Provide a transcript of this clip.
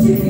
Chiquita